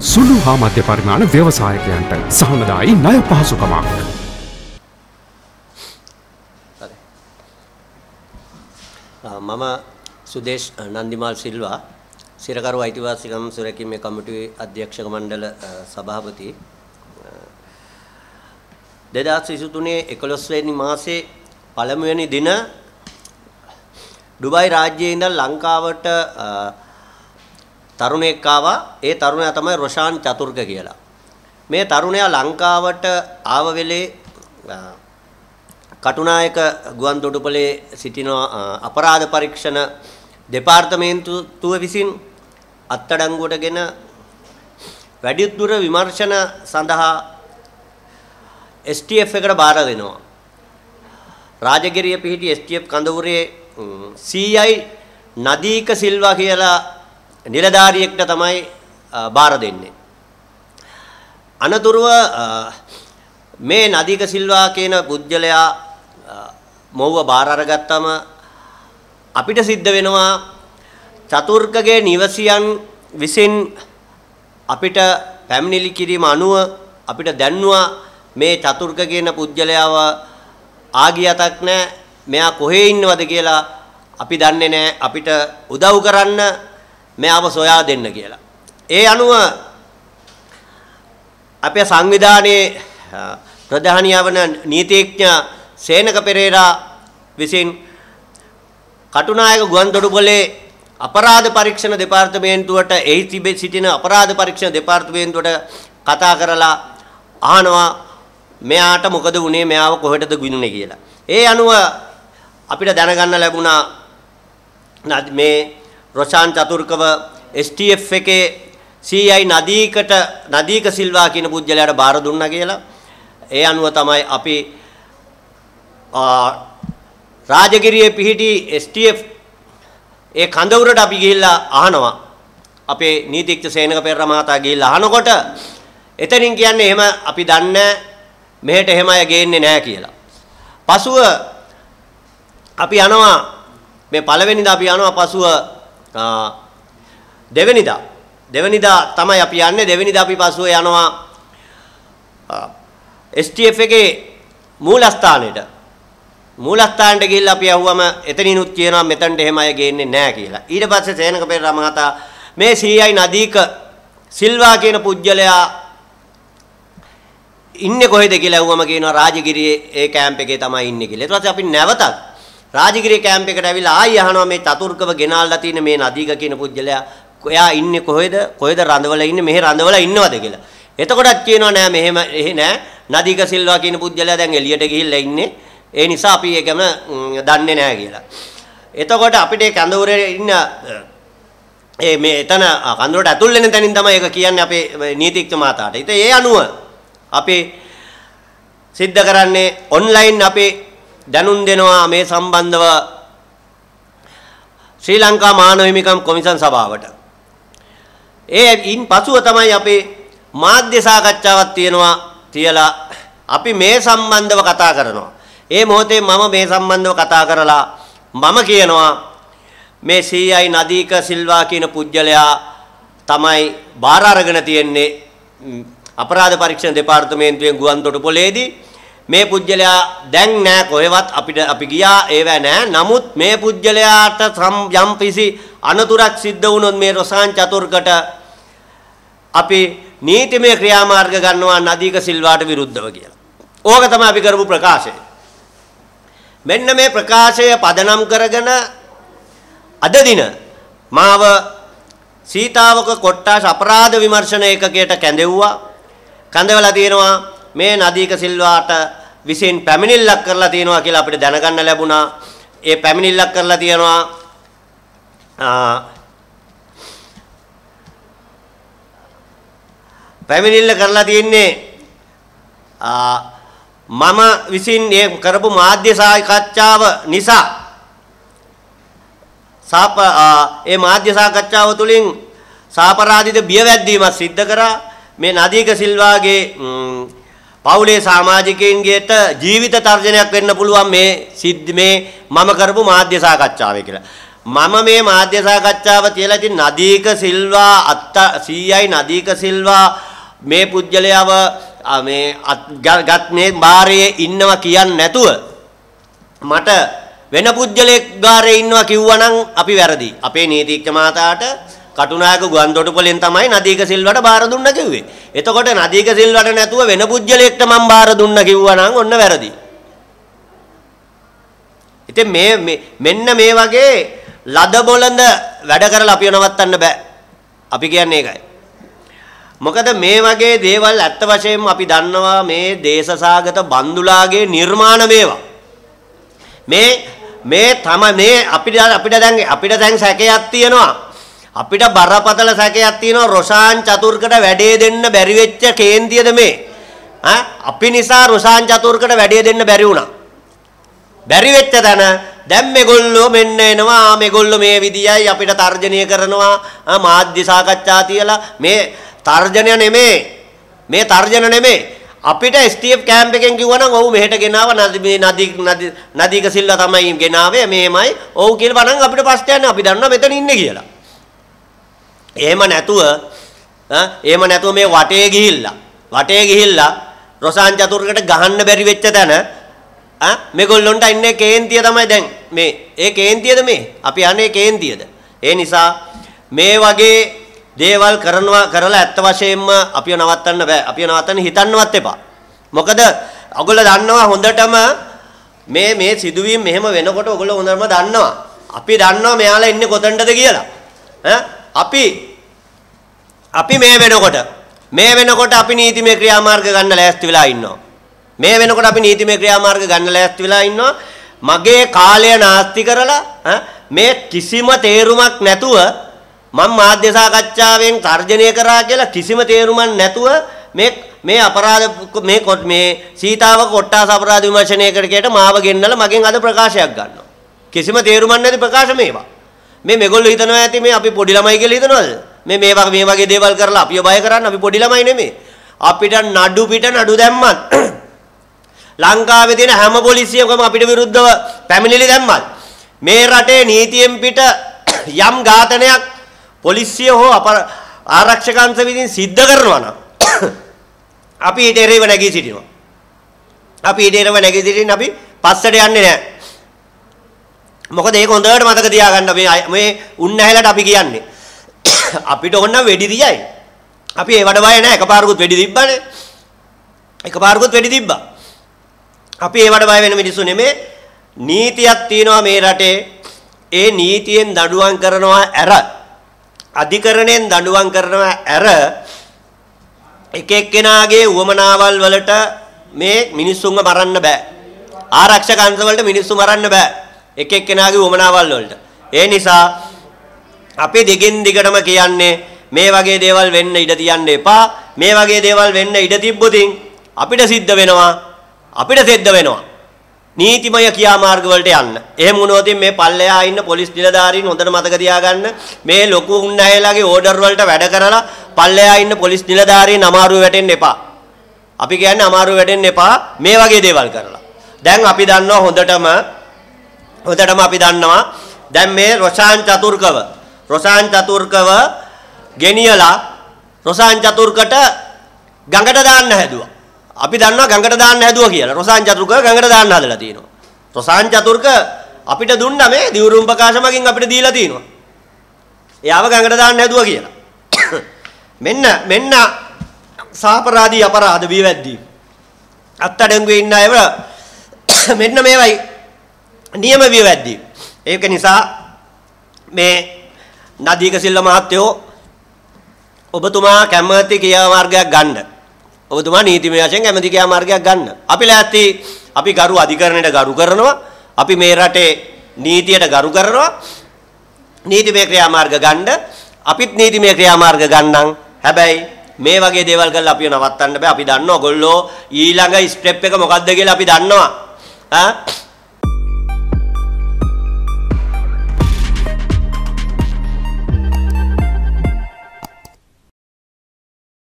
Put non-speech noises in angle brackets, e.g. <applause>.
සුළු හා මධ්‍ය පරිමාණ ව්‍යවසායකයන්ට සහනදායි ණය පහසුකමක්. මම සුදේශ් නන්දිමාල් සිල්වා සිරකරු අයිතිවාසිකම් සුරැකීමේ කමිටුවේ අධ්‍යක්ෂක මණ්ඩල සභාපති 2023 11 වෙනි මාසේ පළමුවෙනි දින ඩුබයි රාජ්‍යයේ ඉඳන් ලංකාවට තරුණයෙක් ආවා. ඒ තරුණයා තමයි රොෂාන් චතුර්ක කියලා. මේ තරුණයා ලංකාවට ආව වෙලේ කටුනායක ගුවන් තොටුපළේ සිටින අපරාධ පරීක්ෂණ දෙපාර්තමේන්තුව විසින් අත්අඩංගුවටගෙන වැඩිදුර විමර්ශන සඳහා STF එකට බාර දෙනවා. රාජගිරිය පිහිටි STF කඳවුරේ CI නදීක සිල්වා කියලා නිලධාරියෙක්ට තමයි බාර දෙන්නේ. අනතුරුව මේ නදීක සිල්වා කියන පුජ්‍යලයා මොව්ව බාර අරගත්තම අපිට සිද්ධ වෙනවා චතුර්කගේ නිවසියන් විසින් අපිට පැමිණිලි කිරීම අනුව අපිට දැන්නුවා මේ චතුර්ක කියන පුජ්‍යලයාව ආගියතක් නැහැ මෙයා කොහේ ඉන්නවද කියලා අපි දන්නේ නැහැ අපිට උදව් කරන්න මෙයාව සොයා දෙන්න කියලා. ඒ අනුව අපේ සංවිධානයේ ප්‍රධානියා වන නීතිඥ සේනක පෙරේරා විසින් කටුනායක ගුවන්තොටුපොළේ අපරාධ පරීක්ෂණ දෙපාර්තමේන්තුවට එහි තිබෙ සිටින අපරාධ පරීක්ෂණ දෙපාර්තමේන්තුවට කතා කරලා අහනවා මෙයාට මොකද වුනේ මෙයාව කොහෙටද ගිනුනේ කියලා. ඒ අනුව අපිට දැනගන්න ලැබුණා මේ රොෂාන් චතුර්කව STF එකේ CI නදීකට නදීක සිල්වා කියන පුජ්‍යලයට බාර දුන්නා කියලා. ඒ අනුව තමයි අපි රාජගිරියේ පිහිටි STF ඒ කඳවුරට අපි ගිහිල්ලා අහනවා. අපේ නීතිඥ සේනක පෙරර මහතා ගිහිල්ලා අහනකොට එතනින් කියන්නේ එහෙම අපි දන්නේ මෙහෙට එහෙම අය ගේන්නේ නැහැ කියලා. පසුව අපි යනවා මේ පළවෙනිදා අපි යනවා පසුව දෙවෙනිදා දෙවෙනිදා තමයි අපි යන්නේ දෙවෙනිදා අපි පසුව යනවා STF එකේ මූලස්ථානෙට මූලස්ථානට ගිහිල්ලා අපි අහුවම එතනිනුත් කියනවා මෙතනට එහෙම අය ගේන්නේ නැහැ කියලා. ඊට පස්සේ සේනක පෙරේරා මහතා මේ CI නදීක සිල්වා කියන පුජ්‍යලයා ඉන්නේ කොහෙද කියලා අහුවම කියනවා රාජගිරියේ ඒ කැම්ප් එකේ තමයි ඉන්නේ කියලා. ඊට පස්සේ අපි නැවතත් රාජගිරිය කැම්ප් එකට ඇවිල්ලා ආයි අහනවා මේ චතුර්කව ගෙනාල්ලා තියෙන මේ නදීක කියන පුජ්‍යලයා එයා ඉන්නේ කොහෙද කොහෙද රඳවල ඉන්නේ මෙහෙ රඳවල ඉන්නවද කියලා. එතකොටත් කියනවා නෑ මෙහෙම එහෙ නෑ නදීක සිල්වා කියන පුජ්‍යලයා දැන් එළියට ගිහිල්ලා ඉන්නේ. ඒ නිසා අපි ඒකම දන්නේ නෑ කියලා. එතකොට අපිට කඳවුරේ ඉන්න ඒ මේ එතන කඳවුරට ඇතුල් වෙන තැනින් තමයි ඒක කියන්නේ අපේ නීතිඥ මාතාට. ඉතින් ඒ අනුව අපි සිද්ධ කරන්නේ ඔන්ලයින් අපේ දැනුම් දෙනවා මේ සම්බන්ධව ශ්‍රී ලංකා මානව හිමිකම් කොමිෂන් සභාවට. ඒ ඉන් පසුව තමයි අපේ මාධ්‍ය සාකච්ඡාවක් තියෙනවා තියලා අපි මේ සම්බන්ධව කතා කරනවා. ඒ මොහොතේ මම මේ සම්බන්ධව කතා කරලා මම කියනවා මේ CI නදීක සිල්වා කියන පුජ්‍යලයා තමයි බාර අරගෙන තියෙන්නේ අපරාධ පරීක්ෂණ දෙපාර්තමේන්තුවෙන් ගුවන්තොටුපොළේදී මේ පුජ්‍යලයා දැන් නෑ කොහෙවත් අපිට අපි ගියා ඒව නෑ නමුත් මේ පුජ්‍යලයාට යම් කිසි අනතුරක් සිද්ධ වුණොත් මේ රොසාන් චතුර්කට අපි නීතිමය ක්‍රියාමාර්ග ගන්නවා නදීක සිල්වාට විරුද්ධව කියලා. ඕක තමයි අපි කරපු ප්‍රකාශය. මෙන්න මේ ප්‍රකාශය පදනම් කරගෙන අද දින මාව සීතාවක කොට්ටාස් අපරාධ විමර්ශන ඒකකයට කැඳෙව්වා. කැඳවලා තියෙනවා මේ නදීක සිල්වාට විසින් පැමිණිල්ලක් කරලා තියෙනවා කියලා අපිට දැනගන්න ලැබුණා. ඒ පැමිණිල්ලක් කරලා තියෙනවා පැමිණිල්ල කරලා තියෙන්නේ මම විසින් ඒ කරපු මාධ්‍ය සාකච්ඡාව නිසා සාප ඒ මාධ්‍ය සාකච්ඡාව තුළින් සාපරාධිත බියවැද්දීමක් සිද්ධ කරා මේ නදීක සිල්වාගේ පවුලේ සමාජිකයින්ගේට ජීවිත තර්ජනයක් වෙන්න පුළුවන් මේ සිද්ධ මේ මම කරපු මාධ්‍ය සාකච්ඡාවේ කියලා. මම මේ මාධ්‍ය සාකච්ඡාව තියලා ඉතින් නදීක සිල්වා අත්ත CI නදීක සිල්වා මේ පුජ්‍යලයව මේ ගත් මේ බාරයේ ඉන්නවා කියන්නේ නැතුව මට වෙන පුජ්‍යලෙක් ගාරේ ඉන්නවා කිව්වනම් අපි වැරදි. අපේ නීතිඥ මාතාට කටුනායක ගුවන්තොටුපලෙන් තමයි නදීක සිල්වට බාර දුන්න කිව්වේ. එතකොට නදීක සිල්වට නැතුව වෙන පුජ්‍යලෙක්ට මම බාර දුන්න කිව්වනම් ඔන්න වැරදි. ඉතින් මේ මෙන්න මේ වගේ ලද බොළඳ වැඩ කරලා අපිව නවත්තන්න බෑ. අපි කියන්නේ ඒකයි. මොකද මේ වගේ දේවල් ඇත්ත වශයෙන්ම අපි දන්නවා මේ දේශසාගත බන්දුලාගේ නිර්මාණ මේවා. මේ මේ තම මේ අපිට අපිට දැන් අපිට දැන් සැකයක් තියෙනවා. අපිට බරපතල සැකයක් තියෙනවා රොෂාන් චතුර්කට වැඩේ දෙන්න බැරි වෙච්ච කේන්තියද මේ? අපි නිසා රොෂාන් චතුර්කට වැඩේ දෙන්න බැරි වුණා. බැරි වෙච්ච තැන දැන් මේගොල්ලෝ මෙන්න එනවා මේගොල්ලෝ මේ විදියයි අපිට තර්ජනය කරනවා මාධ්‍ය සාකච්ඡා තියලා මේ තර්ජනය නෙමේ මේ තර්ජන නෙමේ අපිට STF කැම්ප් එකෙන් කිව්වනම් ඔව් මෙහෙට ගෙනාව. නදී මේ නදී නදීක සිල්ලා තමයි ගෙනාවේ. මෙහෙමයි. ඔව් කියලා නම් අපිට ප්‍රශ්නයක් නෑ අපි දන්නවා මෙතන ඉන්නේ කියලා. එහෙම නැතුව එහෙම නැතුව මේ වටේ ගිහිල්ලා වටේ ගිහිල්ලා රොසාන් චතුර්කට ගහන්න බැරි වෙච්ච තැන ආ මේගොල්ලොන්ට ඉන්නේ කේන්තිය තමයි දැන් මේ. ඒ කේන්තියද මේ? අපි යන්නේ කේන්තියද? ඒ නිසා මේ වගේ දේවල් කරනවා කරලා ඇත්ත වශයෙන්ම අපිව නවත්තන්න බෑ. අපිව නවත්තන්න හිතන්නවත් එපා. මොකද ඔයගොල්ලෝ දන්නවා හොඳටම මේ මේ සිදුවීම් මෙහෙම වෙනකොට ඔයගොල්ලෝ හොඳටම දන්නවා. අපි දන්නවා මෙයාලා ඉන්නේ කොතනද කියලා. ඈ? අපි අපි මේ වෙනකොට මේ වෙනකොට අපි නීතිමය ක්‍රියාමාර්ග ගන්න ලෑස්ති වෙලා ඉන්නවා. මේ වෙනකොට අපි නීතිමය ක්‍රියාමාර්ග ගන්න ලෑස්ති වෙලා ඉන්නවා. මගේ කාලය නාස්ති කරලා මේ කිසිම තේරුමක් නැතුව මම මාධ්‍ය සාකච්ඡාවෙන් තර්ජනය කරා කියලා කිසිම තේරුමක් නැතුව මේ මේ අපරාධ මේ මේ සීතාව කොට්ටාස අපරාධ විමර්ශනයකට මාව ගෙන්නලා මගෙන් අද ප්‍රකාශයක් ගන්නවා. කිසිම තේරුමක් නැති ප්‍රකාශ මේවා. මේ මේගොල්ලෝ හිතනවා ඇති මේ අපි පොඩි ළමයි කියලා හිතනවද? මේ මේ වගේ මේ වගේ දේවල් කරලා අපිව බය කරන්න අපි පොඩි ළමයි නෙමෙයි. අපිට නඩු පිට නඩු දැම්මත් <clears throat> ලංකාවේ තියෙන හැම පොලිසියකම අපිට විරුද්ධව පැමිණිලි දැම්මත් මේ රටේ නීතියෙන් පිට <clears throat> යම් ඝාතනයක් පොලිසිය හෝ අප ආරක්ෂක අංශ විසින් සිද්ධ කරනවා නම් <coughs> අපි ඊට එරෙහිව නැගී සිටිනවා. අපි ඊට එරෙහිව නැගී සිටින්න අපි පස්සට යන්නේ නැහැ. මොකද ඒක හොඳට මතක තියාගන්න මේ මේ උන්නැහැලට අපි කියන්නේ. <coughs> අපිට ඕන වෙඩි දියයි. අපි ඒවට බය නැහැ. එකපාරකුත් වෙඩි තිබ්බනේ. එකපාරකුත් වෙඩි තිබ්බා. අපි ඒවට බය වෙන මිනිස්සු නෙමේ. නීතියක් තියෙනවා මේ රටේ. ඒ නීතියෙන් දඬුවම් කරනවා ඇර අධිකරණයෙන් දඬුවම් කරනවා ඇර එක එක්කෙනාගේ උවමනාවල් වලට මේ මිනිස්සුන්ව මරන්න බෑ. ආරක්ෂක අංශ වලට මිනිස්සු මරන්න බෑ. එක එක්කෙනාගේ උවමනාවල් වලට. ඒ නිසා අපි දිගින් දිගටම කියන්නේ මේ වගේ දේවල් වෙන්න ඉඩ තියන්න එපා. මේ වගේ දේවල් වෙන්න ඉඩ තිබ්බොතින් අපිට සිද්ධ වෙනවා අපිට සිද්ධ වෙනවා. නීතිමය ක්‍රියාමාර්ග වලට යන්න. එහෙම වුණොත් මේ පල්ලෙහා ඉන්න පොලිස් නිලධාරීන් හොඳට මතක තියාගන්න මේ ලොකු උන්නැයලාගේ ඕඩර් වලට වැඩ කරලා පල්ලෙහා ඉන්න පොලිස් නිලධාරීන් අමාරුව වැටෙන්න එපා. අපි කියන්නේ අමාරුව වැටෙන්න එපා මේ වගේ දේවල් කරලා. දැන් අපි දන්නවා හොඳටම හොඳටම අපි දන්නවා දැන් මේ රොෂාන් චතුර්කව රොෂාන් චතුර්කව ගෙනියලා රොෂාන් චතුර්කට ගඟට දාන්න හැදුවා. අපි දන්නවා ගඟට දාන්න හැදුවා කියලා. රොසාන් චතුර්ක ගඟට දාන්න හදලා තියෙනවා. රොසාන් චතුර්ක අපිට දුන්නා මේ දිවුරුම් ප්‍රකාශ මගින් අපිට දීලා තියෙනවා. එයාව ගඟට දාන්න හැදුවා කියලා. <coughs> මෙන්න මෙන්න සාපරාධී අපරාධ විවැද්දී. අත්තඩංගුවේ ඉන්න අයව <coughs> මෙන්න මේවයි නියම විවැද්දී. ඒක නිසා මේ නදීක සිල්ල මහත්තයෝ ඔබතුමා කැමති ක්‍රියාමාර්ගයක් ගන්න. ඔබතුමා නීතිමය වශයෙන් කැමති ක්‍රියාමාර්ගයක් ගන්න. අපි ලෑස්ති අපි ගරු අධිකරණයට ගරු කරනවා. අපි මේ රටේ නීතියට ගරු කරනවා. නීතිමය ක්‍රියාමාර්ග ගන්න අපිත් නීතිමය ක්‍රියාමාර්ග ගන්නම්. හැබැයි මේ වගේ දේවල් කරලා අපිව නවත්තන්න බෑ. අපි දන්නවා ඔයගොල්ලෝ ඊළඟ ස්ටෙප් එක මොකක්ද කියලා අපි දන්නවා. ආ